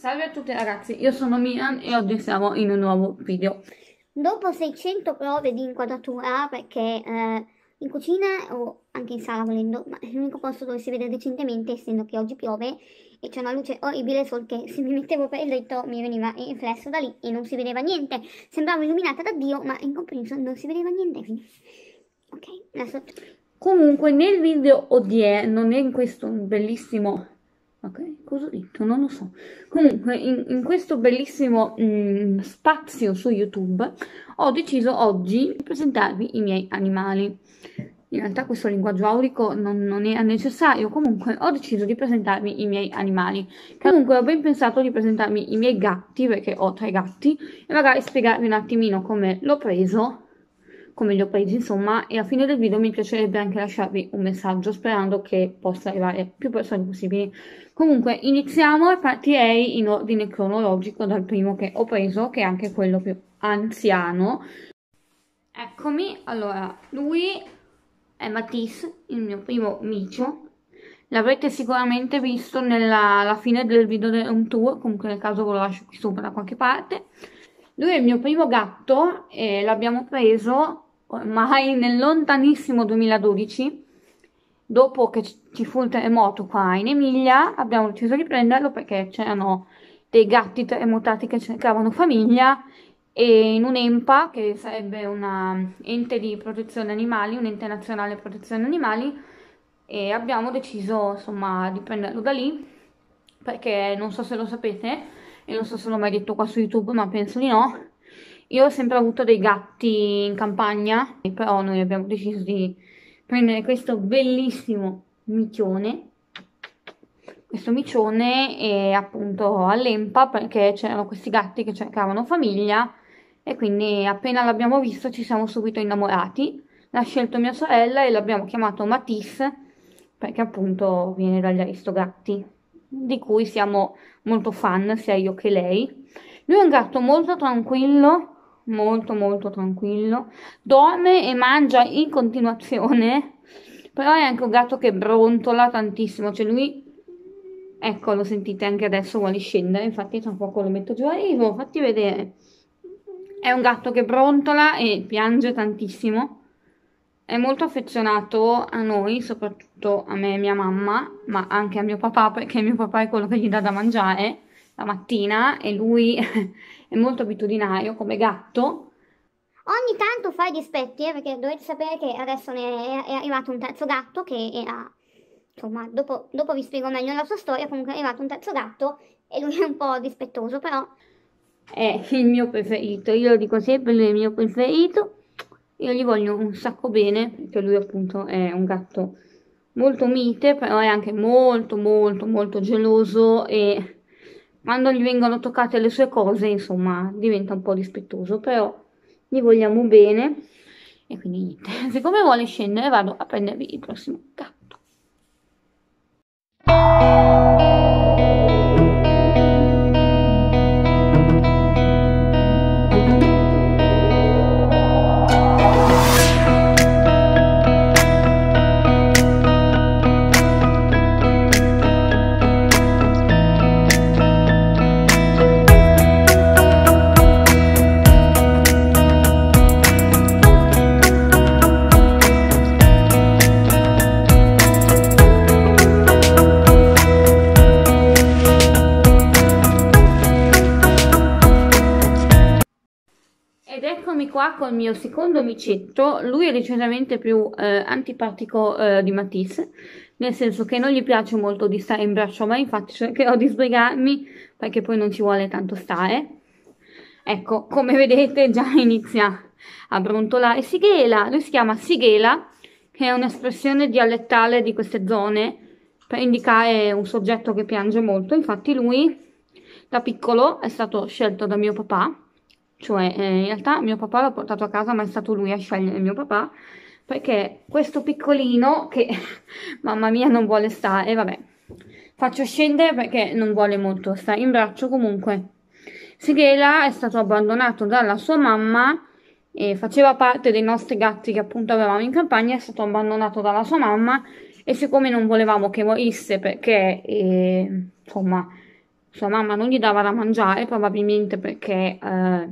Salve a tutti ragazzi, io sono Mian e oggi siamo in un nuovo video. Dopo 600 prove di inquadratura, perché eh, in cucina o anche in sala volendo, ma è l'unico posto dove si vede decentemente, essendo che oggi piove e c'è una luce orribile, sol che se mi mettevo per il letto mi veniva il riflesso da lì e non si vedeva niente. Sembravo illuminata da Dio, ma in compenso non si vedeva niente. Ok, adesso... Comunque nel video odierno, non è in questo bellissimo Ok, cosa ho detto? Non lo so. Comunque, in, in questo bellissimo mm, spazio su YouTube ho deciso oggi di presentarvi i miei animali. In realtà questo linguaggio aulico non, non è necessario, comunque ho deciso di presentarvi i miei animali. Comunque ho ben pensato di presentarvi i miei gatti, perché ho tre gatti, e magari spiegarvi un attimino come l'ho preso come li ho presi insomma e a fine del video mi piacerebbe anche lasciarvi un messaggio sperando che possa arrivare più persone possibili. Comunque iniziamo e partirei in ordine cronologico dal primo che ho preso che è anche quello più anziano. Eccomi. Allora lui è Matisse il mio primo micio l'avrete sicuramente visto nella fine del video del home tour comunque nel caso ve lo lascio qui sopra da qualche parte. Lui è il mio primo gatto e l'abbiamo preso ormai nel lontanissimo 2012, dopo che ci fu il terremoto qua in Emilia, abbiamo deciso di prenderlo perché c'erano dei gatti terremotati che cercavano famiglia e in un EMPA, che sarebbe un ente di protezione animali, un ente nazionale di protezione animali, e abbiamo deciso insomma di prenderlo da lì perché non so se lo sapete e non so se l'ho mai detto qua su YouTube ma penso di no io ho sempre avuto dei gatti in campagna, però noi abbiamo deciso di prendere questo bellissimo micione, questo micione e appunto all'Empa perché c'erano questi gatti che cercavano famiglia e quindi appena l'abbiamo visto ci siamo subito innamorati. L'ha scelto mia sorella e l'abbiamo chiamato Matisse perché appunto viene dagli Aristogatti, di cui siamo molto fan, sia io che lei. Lui è un gatto molto tranquillo, molto molto tranquillo, dorme e mangia in continuazione, però è anche un gatto che brontola tantissimo, cioè lui, ecco lo sentite anche adesso vuole scendere, infatti tra poco lo metto giù, arrivo, fatti vedere, è un gatto che brontola e piange tantissimo, è molto affezionato a noi, soprattutto a me e mia mamma, ma anche a mio papà perché mio papà è quello che gli dà da mangiare la mattina e lui è molto abitudinario come gatto. Ogni tanto fa i dispetti, eh, perché dovete sapere che adesso ne è, arrivato un terzo gatto che era, insomma, dopo, dopo vi spiego meglio la sua storia, comunque è arrivato un terzo gatto e lui è un po' dispettoso, però... È il mio preferito, io lo dico sempre, lui è il mio preferito. Io gli voglio un sacco bene, perché lui appunto è un gatto molto mite, però è anche molto molto molto geloso e quando gli vengono toccate le sue cose, insomma, diventa un po' dispettoso, però gli vogliamo bene e quindi niente. Siccome vuole scendere, vado a prendervi il prossimo gatto. Col mio secondo micetto, lui è decisamente più eh, antipatico eh, di Matisse, nel senso che non gli piace molto di stare in braccio a me, infatti cercherò di sbrigarmi perché poi non ci vuole tanto stare. Ecco, come vedete già inizia a brontolare Sighela, lui si chiama Sighela, che è un'espressione dialettale di queste zone per indicare un soggetto che piange molto, infatti lui da piccolo è stato scelto da mio papà cioè, eh, in realtà mio papà l'ha portato a casa, ma è stato lui a scegliere mio papà, perché questo piccolino, che mamma mia non vuole stare, vabbè, faccio scendere perché non vuole molto stare in braccio, comunque. Sighela è stato abbandonato dalla sua mamma e faceva parte dei nostri gatti che appunto avevamo in campagna, è stato abbandonato dalla sua mamma e siccome non volevamo che morisse perché, eh, insomma, sua mamma non gli dava da mangiare, probabilmente perché eh,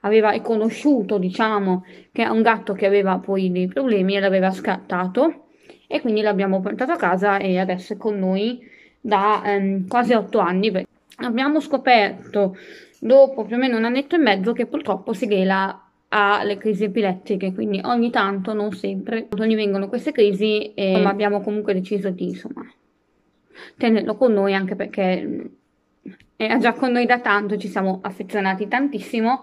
aveva riconosciuto, diciamo, che è un gatto che aveva poi dei problemi e l'aveva scartato e quindi l'abbiamo portato a casa e adesso è con noi da ehm, quasi otto anni. Abbiamo scoperto dopo più o meno un annetto e mezzo che purtroppo Sigela ha le crisi epilettiche, quindi ogni tanto, non sempre, gli vengono queste crisi e abbiamo comunque deciso di insomma, tenerlo con noi anche perché era già con noi da tanto, ci siamo affezionati tantissimo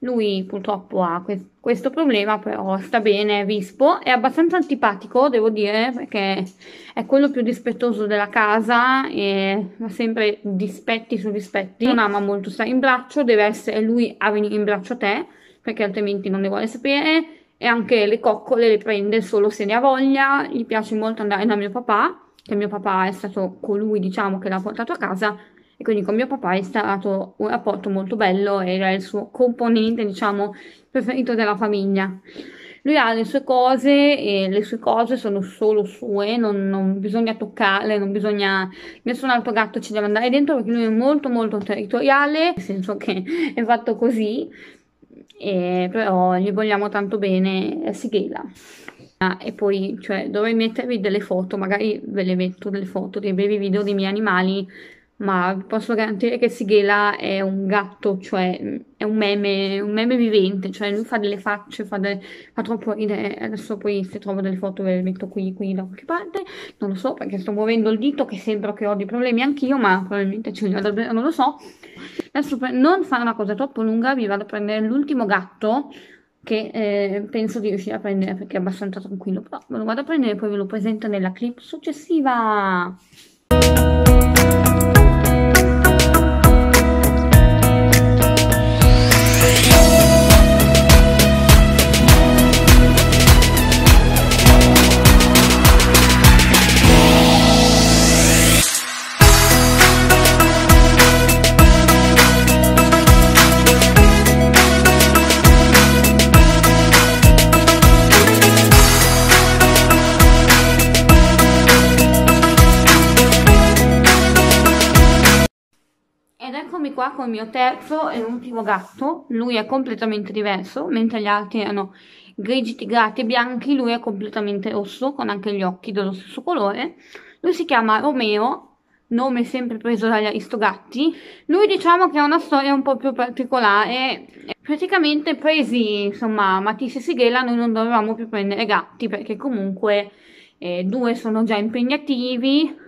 Lui purtroppo ha que- questo problema, però sta bene, è vispo, è abbastanza antipatico, devo dire, perché è quello più dispettoso della casa e ha sempre dispetti su dispetti. Non ama molto stare in braccio, deve essere lui a venire in braccio a te, perché altrimenti non ne vuole sapere. E anche le coccole le prende solo se ne ha voglia. Gli piace molto andare da mio papà, che mio papà è stato colui, diciamo, che l'ha portato a casa e quindi con mio papà è stato un rapporto molto bello, era il suo componente, diciamo, preferito della famiglia. Lui ha le sue cose e le sue cose sono solo sue, non, non bisogna toccarle, non bisogna... nessun altro gatto ci deve andare dentro perché lui è molto molto territoriale, nel senso che è fatto così, e però gli vogliamo tanto bene, è Sighela. Ah, e poi, cioè, dovrei mettervi delle foto, magari ve le metto delle foto, dei brevi video dei miei animali ma posso garantire che Sighela è un gatto, cioè è un meme, un meme vivente, cioè lui fa delle facce, fa, delle, fa troppo ridere, adesso poi se trovo delle foto ve le metto qui, qui da qualche parte, non lo so perché sto muovendo il dito che sembra che ho dei problemi anch'io, ma probabilmente ce li ho non lo so. Adesso per non fare una cosa troppo lunga vi vado a prendere l'ultimo gatto che eh, penso di riuscire a prendere perché è abbastanza tranquillo, però me lo vado a prendere e poi ve lo presento nella clip successiva. Qua con il mio terzo e ultimo gatto, lui è completamente diverso, mentre gli altri erano grigi tigati e bianchi, lui è completamente rosso, con anche gli occhi dello stesso colore. Lui si chiama Romeo, nome sempre preso dagli Aristogatti. Lui diciamo che ha una storia un po' più particolare. Praticamente presi, insomma, Matisse e Sighela, noi non dovevamo più prendere gatti, perché comunque eh, due sono già impegnativi,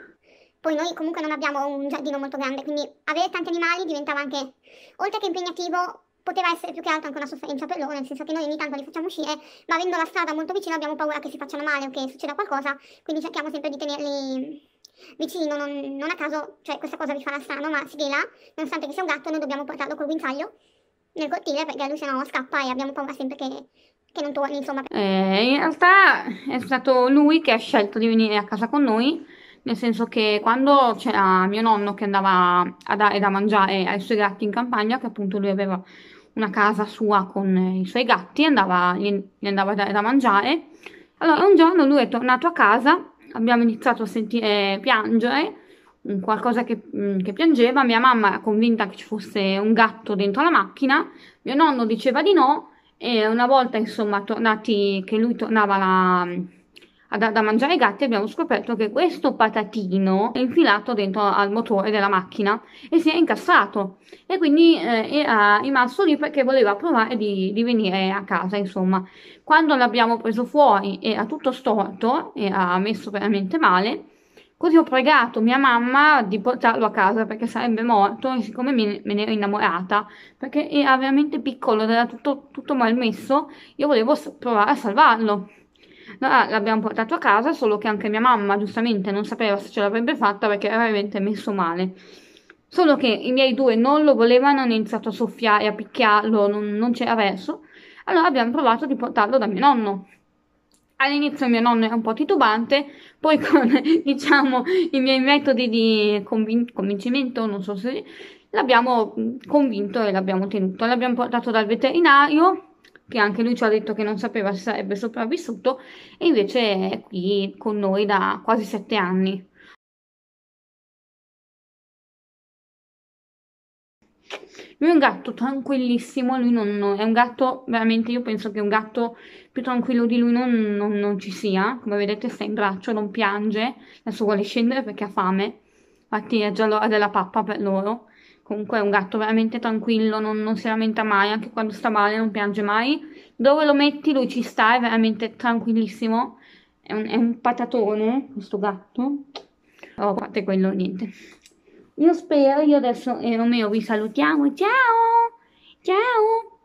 poi noi comunque non abbiamo un giardino molto grande, quindi avere tanti animali diventava anche, oltre che impegnativo, poteva essere più che altro anche una sofferenza per loro, nel senso che noi ogni tanto li facciamo uscire, ma avendo la strada molto vicina abbiamo paura che si facciano male o che succeda qualcosa, quindi cerchiamo sempre di tenerli vicino, non, non a caso, cioè questa cosa vi farà strano, ma Sigela, nonostante che sia un gatto, noi dobbiamo portarlo col guinzaglio nel cortile perché lui se no scappa e abbiamo paura sempre che, che non torni, insomma. Eh, in realtà è stato lui che ha scelto di venire a casa con noi nel senso che quando c'era mio nonno che andava a dare da mangiare ai suoi gatti in campagna, che appunto lui aveva una casa sua con i suoi gatti, andava, gli, andava a dare da mangiare. Allora un giorno lui è tornato a casa, abbiamo iniziato a sentire piangere, qualcosa che, mm, che, piangeva, mia mamma era convinta che ci fosse un gatto dentro la macchina, mio nonno diceva di no e una volta insomma tornati che lui tornava la da, da mangiare ai gatti abbiamo scoperto che questo patatino è infilato dentro al motore della macchina e si è incassato e quindi eh, era rimasto lì perché voleva provare di, di venire a casa insomma quando l'abbiamo preso fuori era tutto storto era messo veramente male Così ho pregato mia mamma di portarlo a casa perché sarebbe morto e siccome me, ne ero innamorata, perché era veramente piccolo, era tutto, tutto malmesso, io volevo provare a salvarlo. Allora, l'abbiamo portato a casa, solo che anche mia mamma giustamente non sapeva se ce l'avrebbe fatta perché era veramente messo male. Solo che i miei due non lo volevano, hanno iniziato a soffiare, a picchiarlo, non, non c'era verso. Allora abbiamo provato di portarlo da mio nonno. All'inizio mio nonno era un po' titubante, poi con, diciamo, i miei metodi di convin- convincimento, non so se l'abbiamo convinto e l'abbiamo tenuto. L'abbiamo portato dal veterinario, che anche lui ci ha detto che non sapeva se sarebbe sopravvissuto e invece è qui con noi da quasi sette anni. Lui è un gatto tranquillissimo, lui non, non, è un gatto, veramente io penso che un gatto più tranquillo di lui non, non, non ci sia, come vedete sta in braccio, non piange, adesso vuole scendere perché ha fame, infatti è già l'ora della pappa per loro, comunque è un gatto veramente tranquillo, non, non si lamenta mai, anche quando sta male non piange mai, dove lo metti lui ci sta, è veramente tranquillissimo, è un, è un patatone questo gatto, oh, a quello niente. Io spero, io adesso e Romeo vi salutiamo, ciao, ciao.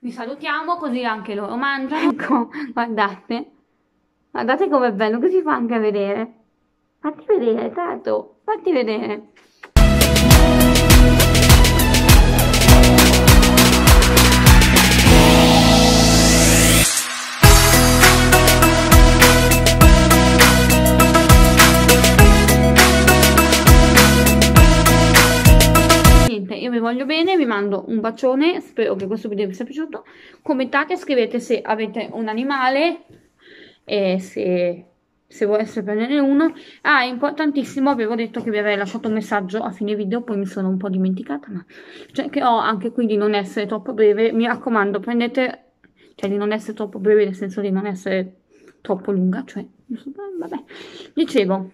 Vi salutiamo così anche loro mangiano, ecco, guardate, guardate com'è bello, che si fa anche vedere. Fatti vedere, Tato, fatti vedere. Voglio bene, vi mando un bacione, spero che questo video vi sia piaciuto, commentate, scrivete se avete un animale e se, se voleste prendere uno. Ah, è importantissimo, avevo detto che vi avrei lasciato un messaggio a fine video, poi mi sono un po' dimenticata, ma cioè che ho anche qui di non essere troppo breve, mi raccomando, prendete, cioè di non essere troppo breve nel senso di non essere troppo lunga, cioè, vabbè, dicevo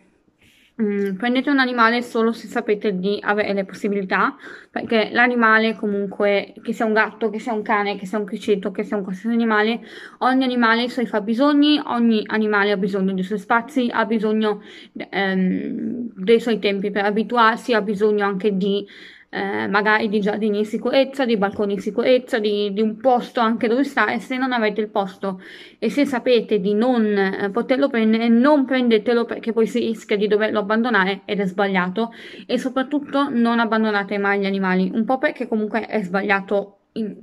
Mm, prendete un animale solo se sapete di avere le possibilità, perché l'animale comunque, che sia un gatto, che sia un cane, che sia un criceto, che sia un qualsiasi animale, ogni animale ha i suoi fabbisogni, ogni animale ha bisogno dei suoi spazi, ha bisogno ehm, dei suoi tempi per abituarsi, ha bisogno anche di eh, magari di giardini in sicurezza, di balconi in sicurezza, di, di, un posto anche dove stare, se non avete il posto e se sapete di non eh, poterlo prendere, non prendetelo perché poi si rischia di doverlo abbandonare ed è sbagliato. E soprattutto non abbandonate mai gli animali, un po' perché comunque è sbagliato in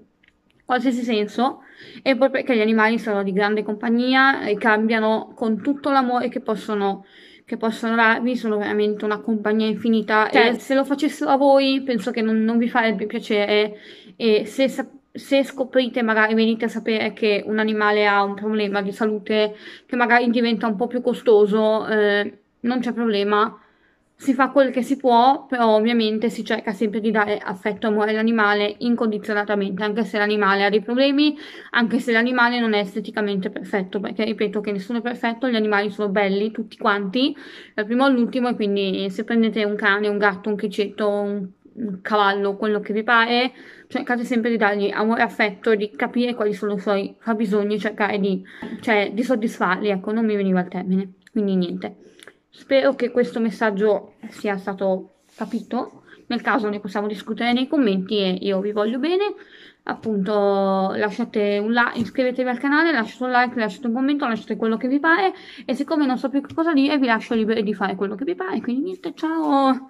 qualsiasi senso e poi perché gli animali sono di grande compagnia e cambiano con tutto l'amore che possono che possono darvi sono veramente una compagnia infinita cioè, e se lo facessero a voi penso che non, non vi farebbe piacere e se, se scoprite magari venite a sapere che un animale ha un problema di salute che magari diventa un po' più costoso eh, non c'è problema si fa quel che si può, però ovviamente si cerca sempre di dare affetto e amore all'animale incondizionatamente, anche se l'animale ha dei problemi, anche se l'animale non è esteticamente perfetto, perché ripeto che nessuno è perfetto, gli animali sono belli, tutti quanti, dal primo all'ultimo, e quindi se prendete un cane, un gatto, un criceto, un, un cavallo, quello che vi pare, cercate sempre di dargli amore e affetto, di capire quali sono i suoi fabbisogni, cercare di, cioè, di soddisfarli, ecco, non mi veniva il termine, quindi niente. Spero che questo messaggio sia stato capito. Nel caso ne possiamo discutere nei commenti e io vi voglio bene. Appunto, lasciate un like, iscrivetevi al canale, lasciate un like, lasciate un commento, lasciate quello che vi pare. E siccome non so più che cosa dire, vi lascio liberi di fare quello che vi pare. Quindi niente, ciao!